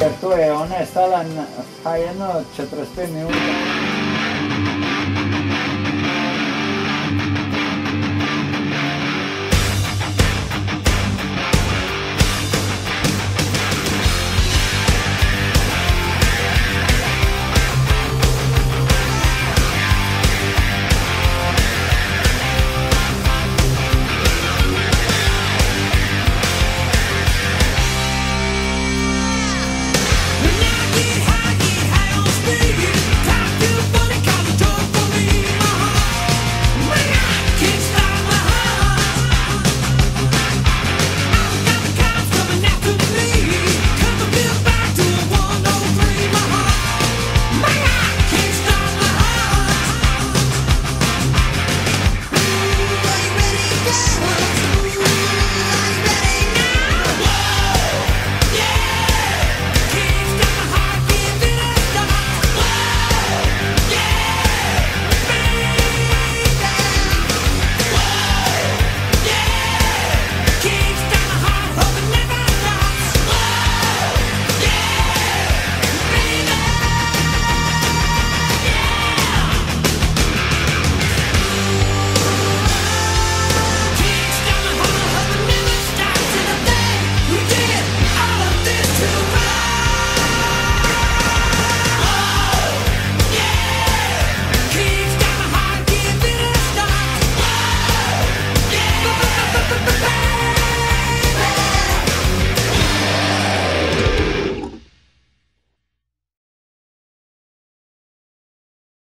Jer tu je, ona je stala na, pa jedno 45 minuta.